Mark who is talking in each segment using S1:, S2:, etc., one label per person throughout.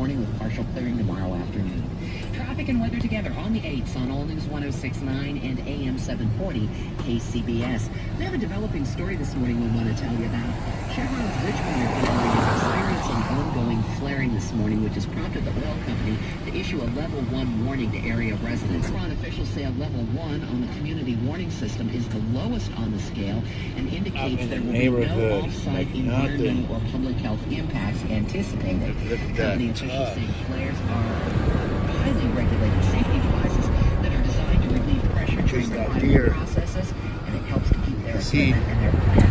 S1: morning with partial clearing tomorrow afternoon. Traffic and weather together on the 8s on All News 1069 and AM 740 KCBS. We have a developing story this morning we want to tell you about. This morning, which has prompted the oil company to issue a level one warning to area residents. Chevron officials say a level one on the community warning system is the lowest on the scale and indicates
S2: in
S1: there will be no
S2: neighborhood,
S1: off-site
S2: like
S1: environmental or public health impacts anticipated.
S2: Look at that
S1: Company officials say flares are highly regulated safety devices that are designed to relieve pressure during
S2: Just
S1: the
S2: that
S1: firing
S2: deer.
S1: processes, and it helps to keep their equipment and their plants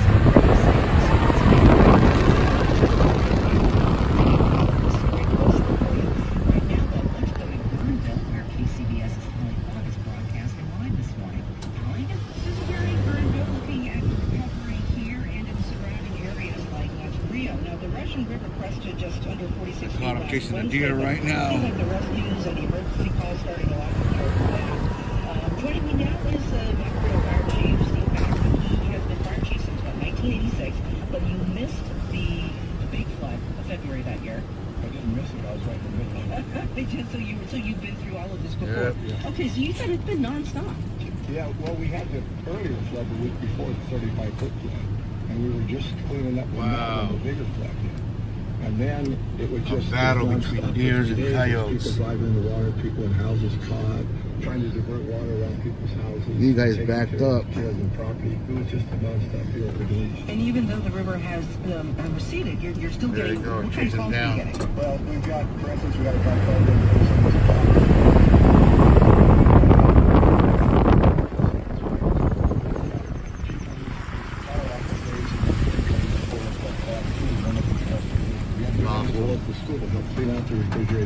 S3: Russian River crested just under 46 feet
S2: Caught him
S3: last
S2: chasing a deer right now.
S3: seems like the rescues and the emergency calls starting a lot more today. Um, joining me now is uh, Macro Fire Chief Steve Baxter. He has been fire chief since about 1986, but you missed the big flood of February that year.
S4: I didn't miss it. I was right in the middle of it.
S3: Just so you, so you've been through all of this before.
S4: Yeah.
S3: Okay, so you said it's been nonstop.
S4: Yeah, well, we had the earlier flood the week before, the 35 foot flood, and we were just cleaning up the
S2: Wow.
S4: the bigger flood. And then it was just
S2: A
S4: battle
S2: between
S4: for
S2: deers and coyotes.
S4: People driving in the water, people in houses caught, trying to divert water around people's houses.
S2: You guys backed up.
S4: Kids and property. It was just a nonstop deal for doing.
S3: And even though the river has um, receded, you're, you're still
S2: There you
S3: getting.
S2: go,
S3: What kind of
S2: chasing
S3: calls are you
S2: down.
S3: getting?
S4: Well, we've got, for instance, we've got a guy called in for someone's car.
S2: Awful.
S4: Up to school help clean out the refrigerator